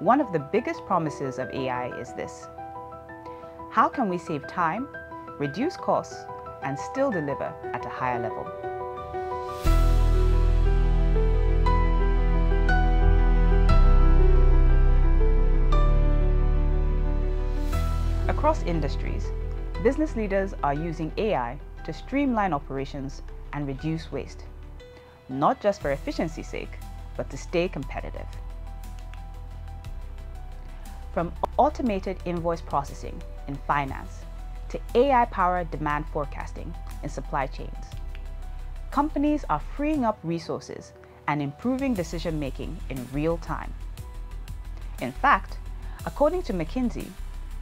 One of the biggest promises of AI is this. How can we save time, reduce costs, and still deliver at a higher level? Across industries, business leaders are using AI to streamline operations and reduce waste, not just for efficiency's sake, but to stay competitive. From automated invoice processing in finance to AI-powered demand forecasting in supply chains, companies are freeing up resources and improving decision-making in real time. In fact, according to McKinsey,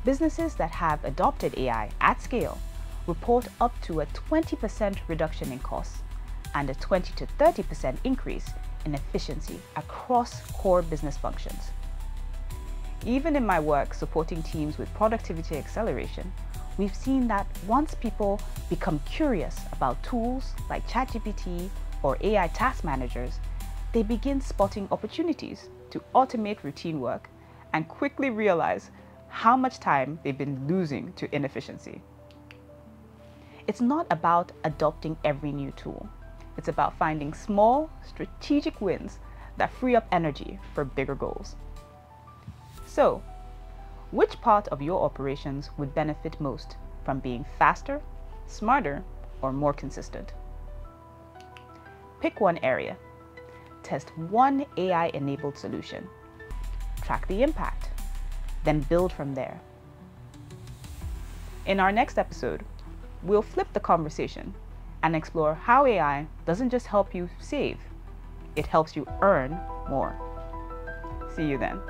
businesses that have adopted AI at scale report up to a 20% reduction in costs and a 20 to 30% increase in efficiency across core business functions. Even in my work supporting teams with productivity acceleration, we've seen that once people become curious about tools like ChatGPT or AI task managers, they begin spotting opportunities to automate routine work and quickly realize how much time they've been losing to inefficiency. It's not about adopting every new tool. It's about finding small, strategic wins that free up energy for bigger goals. So, which part of your operations would benefit most from being faster, smarter, or more consistent? Pick one area. Test one AI-enabled solution. Track the impact. Then build from there. In our next episode, we'll flip the conversation and explore how AI doesn't just help you save, it helps you earn more. See you then.